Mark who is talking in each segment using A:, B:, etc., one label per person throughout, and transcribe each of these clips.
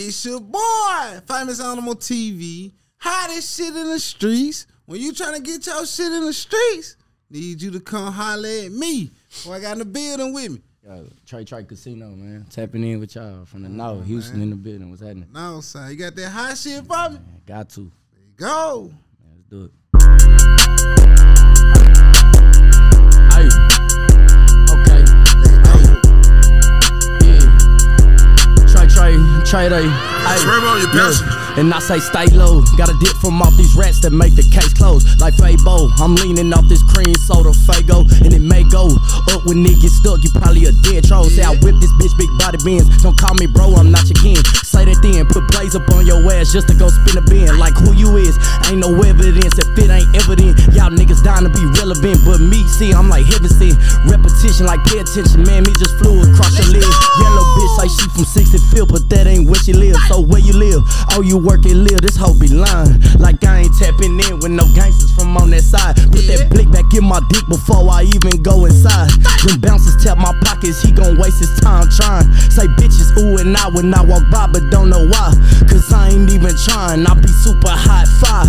A: It's your boy, Famous Animal TV. Hottest shit in the streets. When you trying to get your shit in the streets, need you to come holler at me. Or I got in the building with me.
B: Yo, Trey Trey Casino, man. Tapping in with y'all from the oh, north. Houston in the building. What's happening?
A: No, son. You got that hot shit for me?
B: Man, got to.
A: There you go.
B: Man, let's do it. Trey, Trey Day. Hey.
C: Swerve on your passenger.
B: And I say stay low. Got a dip from off these rats that make the case close. Like Fabo, I'm leaning off this cream soda Fago, and it may go up when it gets stuck. You probably a dead troll. Say I whip this bitch big body bends. Don't call me bro, I'm not your kin. Say that then, put blaze up on your ass just to go spin a bin. Like who you is, ain't no evidence. If it ain't evident, y'all niggas dying to be relevant. But me, see, I'm like heaven sent. Repetition, like pay attention, man. Me just flew across your lips. Yellow bitch, like she from 65th, but that ain't where she live. So where you live? Oh, you work and live. This hoe be lying. Like I ain't tapping in with no gangsters from on that side. Put that blick back in my dick before I even go inside. Them bouncers tap my pockets, he gon' waste his time trying. Say bitches ooh and I when I walk by, but don't know why. Cause I ain't even trying. I be super hot fire.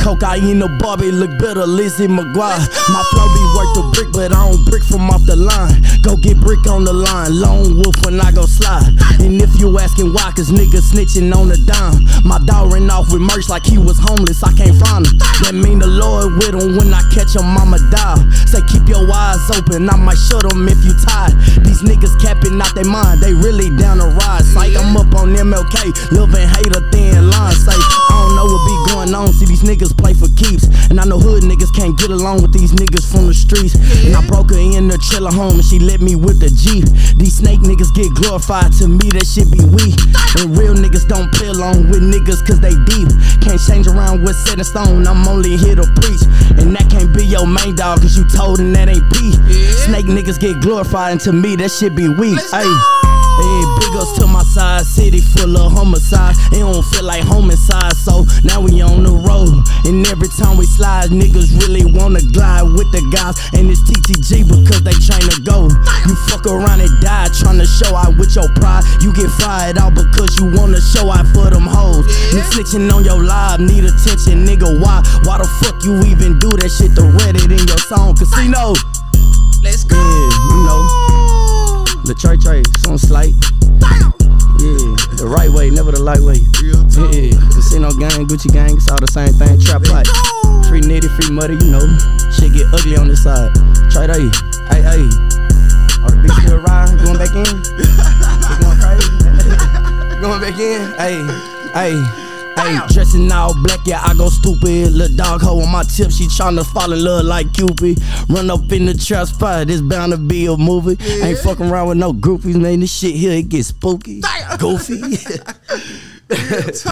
B: Cocaine the Barbie look better, Lizzie McGuire. My flow be worth a brick, but I don't brick from off the line. Go get brick on the line, lone wolf when I go slide. And if you asking why, cause niggas snitching on the dime. My dog ran off with merch like he was homeless, I can't find him. That mean the Lord with him when I catch him, I'ma die. Say keep your eyes open, I might shut them if you tired. These niggas capping out their mind, they really down to ride. Psych, I'm up on MLK, living hater thin line. Say, I don't know what be going on, see these niggas know hood niggas can't get along with these niggas from the streets. And I broke her in the trailer home and she let me with the G. These snake niggas get glorified, to me that shit be weak. And real niggas don't play along with niggas cause they deep. Can't change around what's set in stone, I'm only here to preach. And that can't be your main dog cause you told and that ain't P. Snake niggas get glorified and to me that shit be weak.
A: Go.
B: Hey, big ups to my side, city full of homicides. It don't feel like homicide, so now we on the road. And every time we slide, niggas really wanna glide with the guys. And it's TTG because they train to go. You fuck around and die trying to show out with your pride. You get fired out because you wanna show out for them hoes. Me snitching on your live, need attention, nigga. Why? Why the fuck you even do that shit to Reddit in your song? Casino.
A: Let's go.
B: Yeah, The Trey Trey, slight. Yeah, the right way, never the light way. Yeah, casino gang, Gucci gang, it's all the same thing. Trap like free nitty, free muddy, you know. Shit get ugly on this side. Try that, hey, hey. All the bitch still riding, going back in. It's going crazy. going back in, hey, hey. Hey, dressing all black, yeah, I go stupid. Little dog hoe on my tip, she tryna fall in love like Cupid. Run up in the trap spot, it's bound to be a movie. Ain't fucking around with no groupies, man. This shit here, it gets spooky, goofy.